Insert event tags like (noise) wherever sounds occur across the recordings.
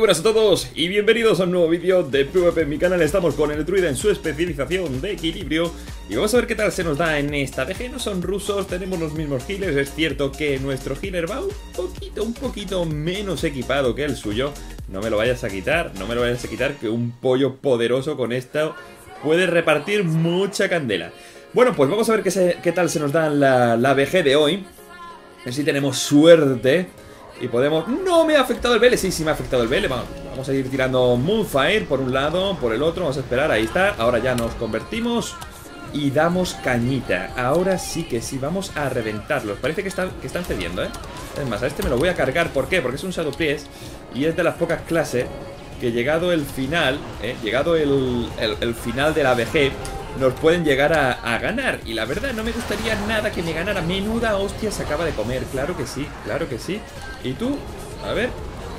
buenas a todos y bienvenidos a un nuevo vídeo de PvP en mi canal. Estamos con el druida en su especialización de equilibrio y vamos a ver qué tal se nos da en esta DG. No son rusos, tenemos los mismos healers. Es cierto que nuestro healer va un poquito, un poquito menos equipado que el suyo. No me lo vayas a quitar, no me lo vayas a quitar, que un pollo poderoso con esto puede repartir mucha candela. Bueno, pues vamos a ver qué, qué tal se nos da la, la BG de hoy. A ver si tenemos suerte. Y podemos... ¡No me ha afectado el Vele! Sí, sí me ha afectado el Vele. Vamos, vamos a ir tirando Moonfire por un lado, por el otro. Vamos a esperar. Ahí está. Ahora ya nos convertimos. Y damos cañita. Ahora sí que sí. Vamos a reventarlos. Parece que están, que están cediendo, ¿eh? Es más, a este me lo voy a cargar. ¿Por qué? Porque es un Shadow Priest. Y es de las pocas clases que llegado el final, ¿eh? llegado el, el, el final de la VG, nos pueden llegar a, ganar. Y la verdad, no me gustaría nada que me ganara. Menuda hostia se acaba de comer. Claro que sí, claro que sí. ¿Y tú? A ver.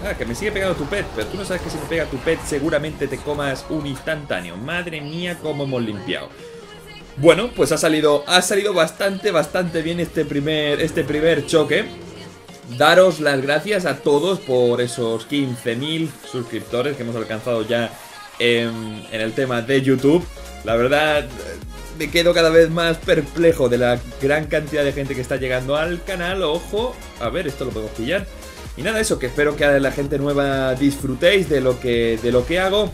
Ah, que me sigue pegando tu pet. Pero tú no sabes que si me pega tu pet, seguramente te comas un instantáneo. Madre mía, cómo hemos limpiado. Bueno, pues ha salido, ha salido bastante, bastante bien este primer, este primer choque. Daros las gracias a todos por esos 15.000 suscriptores que hemos alcanzado ya en, el tema de YouTube. La verdad, me quedo cada vez más perplejo de la gran cantidad de gente que está llegando al canal. Ojo, a ver, esto lo podemos pillar. Y nada, eso, que espero que a la gente nueva disfrutéis de lo que, de lo que hago.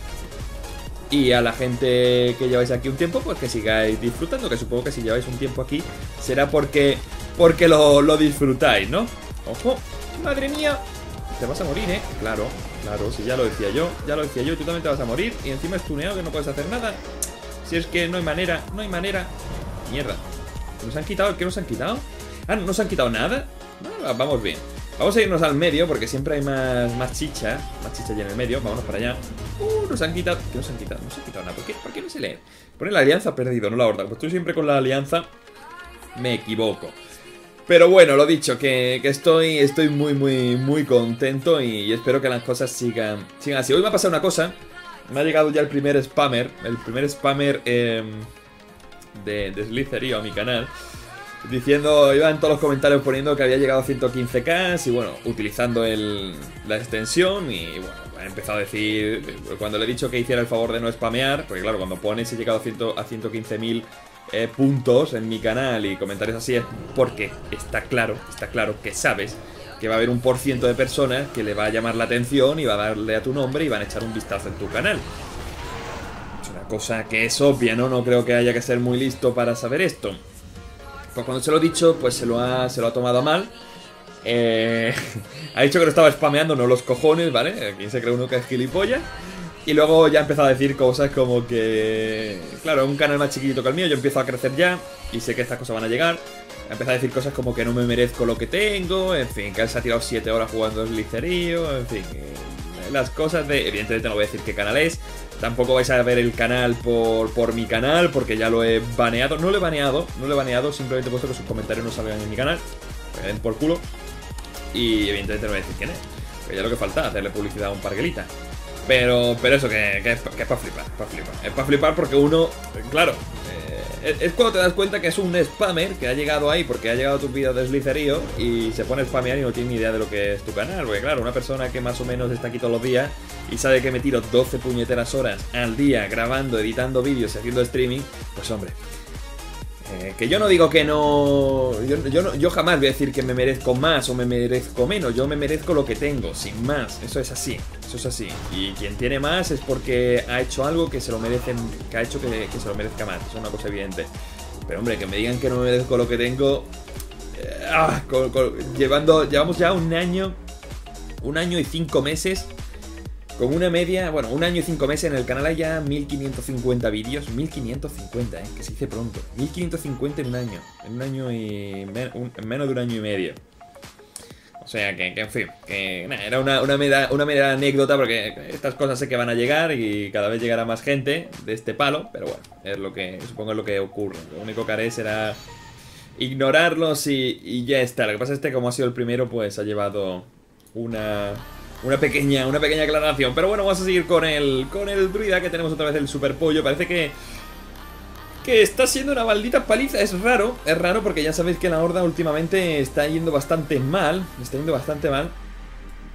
Y a la gente que lleváis aquí un tiempo, pues que sigáis disfrutando, que supongo que si lleváis un tiempo aquí será porque, porque lo, lo disfrutáis, ¿no? Ojo, madre mía, te vas a morir, ¿eh? Claro, claro, si ya lo decía yo, ya lo decía yo, tú también te vas a morir y encima es tuneado que no puedes hacer nada. Si es que no hay manera, no hay manera. Mierda. ¿Nos han quitado? ¿Qué nos han quitado? Ah, ¿no nos han quitado nada? vamos bien. Vamos a irnos al medio porque siempre hay más, más chicha. Más chicha allí en el medio. Vámonos para allá. Uh, nos han quitado. ¿Qué nos han quitado? No nos han quitado nada. ¿Por qué, ¿Por qué no se lee? Pone la alianza perdido, no la horda. Pues estoy siempre con la alianza. Me equivoco. Pero bueno, lo dicho, que, que, estoy, estoy muy, muy, muy contento y espero que las cosas sigan, sigan así. Hoy me ha pasado una cosa me ha llegado ya el primer spammer, el primer spammer eh, de, de Slitherio a mi canal. Diciendo, iba en todos los comentarios poniendo que había llegado a 115k y bueno, utilizando el, la extensión y bueno, ha empezado a decir, cuando le he dicho que hiciera el favor de no spamear, porque claro, cuando pones he llegado a, 100, a 115.000 eh, puntos en mi canal y comentarios así es porque está claro, está claro que sabes que va a haber un por ciento de personas que le va a llamar la atención y va a darle a tu nombre y van a echar un vistazo en tu canal. Es una cosa que es obvia, ¿no? No creo que haya que ser muy listo para saber esto. Pues cuando se lo he dicho, pues se lo ha, se lo ha tomado mal. Eh, (laughs) ha dicho que lo estaba spameando, no los cojones, ¿vale? Aquí se cree uno que es gilipollas. Y luego ya ha empezado a decir cosas como que... Claro, un canal más chiquito que el mío, yo empiezo a crecer ya y sé que estas cosas van a llegar. Ha empezado a decir cosas como que no me merezco lo que tengo, en fin, que él se ha tirado 7 horas jugando licerío, en fin. Eh, las cosas de... Evidentemente no voy a decir qué canal es. Tampoco vais a ver el canal por, por mi canal, porque ya lo he baneado. No lo he baneado, no lo he baneado, simplemente he puesto que sus comentarios no salgan en mi canal. Me den por culo. Y evidentemente no voy a decir quién es. Que ya lo que falta, hacerle publicidad a un parguelita. Pero, pero eso, que, es, para flipar, para flipar. Es para flipar porque uno, claro, eh, es cuando te das cuenta que es un spammer que ha llegado ahí porque ha llegado a tu vida de slicerío y se pone a spamear y no tiene ni idea de lo que es tu canal. Porque claro, una persona que más o menos está aquí todos los días y sabe que me tiro 12 puñeteras horas al día grabando, editando vídeos y haciendo streaming, pues hombre, eh, que yo no digo que no yo, yo yo, jamás voy a decir que me merezco más o me merezco menos. Yo me merezco lo que tengo, sin más. Eso es así. Eso es así. Y quien tiene más es porque ha hecho algo que se lo merecen. Que ha hecho que, se lo merezca más. Eso es una cosa evidente. Pero hombre, que me digan que no me merezco lo que tengo. Eh, ah, llevando. Llevamos ya un año. Un año y cinco meses con una media, bueno, un año y cinco meses en el canal hay ya 1550 vídeos. 1550, ¿eh? Que se dice pronto. 1550 en un año. En un año y... en menos de un año y medio. O sea, que, que en fin, que era una, una, mera, una mera anécdota porque estas cosas sé que van a llegar y cada vez llegará más gente de este palo, pero bueno, es lo que, supongo es lo que ocurre. Lo único que haré será ignorarlos y, y ya está. Lo que pasa es que como ha sido el primero, pues ha llevado una, una pequeña, una pequeña aclaración. Pero bueno, vamos a seguir con el, con el druida, que tenemos otra vez el super pollo. Parece que, que está siendo una maldita paliza. Es raro, es raro porque ya sabéis que la horda últimamente está yendo bastante mal. Está yendo bastante mal.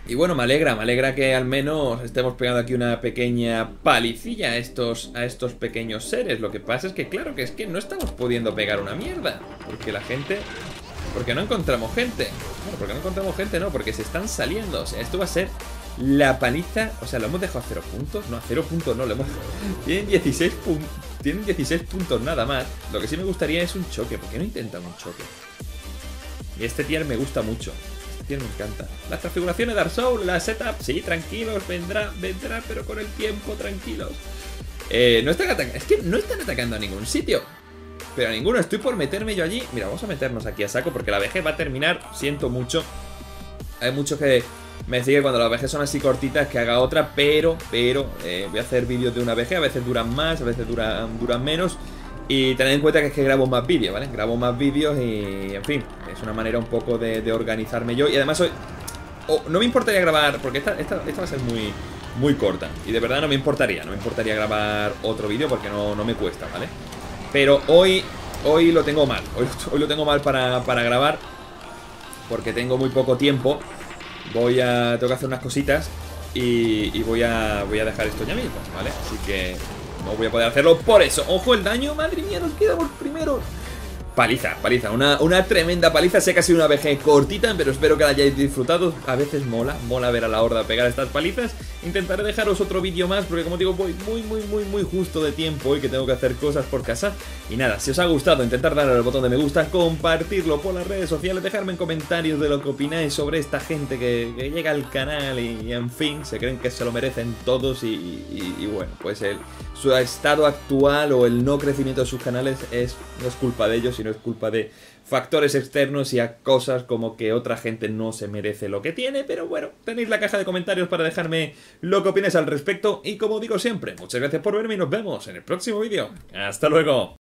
Y bueno, me alegra, me alegra que al menos estemos pegando aquí una pequeña palicilla a estos, a estos pequeños seres. Lo que pasa es que, claro, que es que no estamos pudiendo pegar una mierda. Porque la gente... Porque no encontramos gente. Bueno, porque no encontramos gente, no, porque se están saliendo. O sea, esto va a ser la paliza... O sea, ¿lo hemos dejado a cero puntos? No, a cero puntos no, lo hemos... (laughs) Tienen 16 puntos... Tienen 16 puntos nada más. Lo que sí me gustaría es un choque. ¿Por qué no intentan un choque? Y este tier me gusta mucho me encanta. Las transfiguraciones de Dark Souls, la setup, sí, tranquilos, vendrá, vendrá, pero con el tiempo, tranquilos. Eh, no están atacando, es que no están atacando a ningún sitio. Pero ninguno, estoy por meterme yo allí. Mira, vamos a meternos aquí a saco porque la VG va a terminar, siento mucho. Hay mucho que me decir cuando las VG son así cortitas que haga otra, pero, pero, eh, voy a hacer vídeos de una VG, a veces duran más, a veces duran, duran menos. Y tened en cuenta que es que grabo más vídeos, ¿vale? Grabo más vídeos y, en fin, es una manera un poco de, organizarme yo. Y además hoy... no me importaría grabar, porque esta, esta, va a ser muy, muy corta. Y de verdad no me importaría, no me importaría grabar otro vídeo porque no, no me cuesta, ¿vale? Pero hoy, hoy lo tengo mal, hoy, lo tengo mal para, para grabar porque tengo muy poco tiempo. Voy a... tengo que hacer unas cositas y, y voy, a, voy a dejar esto ya mismo, ¿vale? Así que no voy a poder hacerlo por eso. ¡Ojo el daño! ¡Madre mía! Nos quedamos primero. Paliza, paliza, una, una, tremenda paliza. Sé que ha sido una VG cortita, pero espero que la hayáis disfrutado. A veces mola, mola ver a la horda pegar estas palizas. Intentaré dejaros otro vídeo más Porque como digo, voy muy, muy, muy, muy justo de tiempo Y que tengo que hacer cosas por casa. Y nada, si os ha gustado, intentar darle al botón de me gusta Compartirlo por las redes sociales Dejarme en comentarios de lo que opináis sobre esta gente que, llega al canal y, en fin, se creen que se lo merecen todos Y, bueno, pues el, su estado actual o el no crecimiento de sus canales es, no es culpa de ellos, sino es culpa de factores externos y a cosas como que otra gente no se merece lo que tiene. Pero bueno, tenéis la caja de comentarios para dejarme lo que opináis al respecto. Y como digo siempre, muchas gracias por verme y nos vemos en el próximo vídeo. ¡Hasta luego!